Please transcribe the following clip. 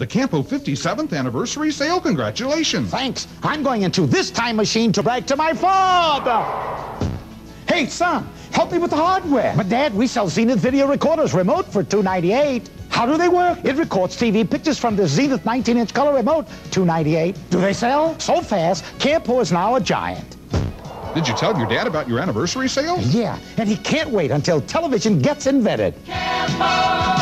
The Campo 57th anniversary sale. Congratulations. Thanks. I'm going into this time machine to brag to my father. Hey, son, help me with the hardware. But, Dad, we sell Zenith video recorders remote for $298. How do they work? It records TV pictures from the Zenith 19-inch color remote, 298. Do they sell? So fast, Campo is now a giant. Did you tell your dad about your anniversary sale? Yeah, and he can't wait until television gets invented. Campo!